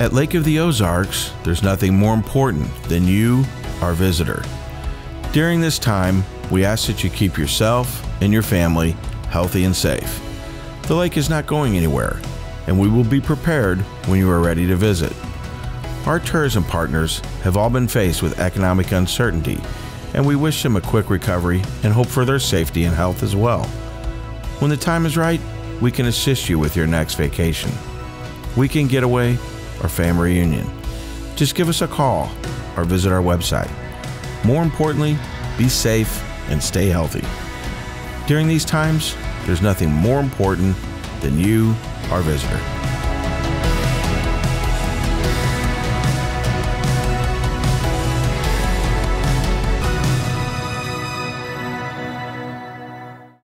At Lake of the Ozarks, there's nothing more important than you, our visitor. During this time, we ask that you keep yourself and your family healthy and safe. The lake is not going anywhere, and we will be prepared when you are ready to visit. Our tourism partners have all been faced with economic uncertainty, and we wish them a quick recovery and hope for their safety and health as well. When the time is right, we can assist you with your next vacation, weekend getaway, or family reunion. Just give us a call or visit our website. More importantly, be safe and stay healthy. During these times, there's nothing more important than you, our visitor.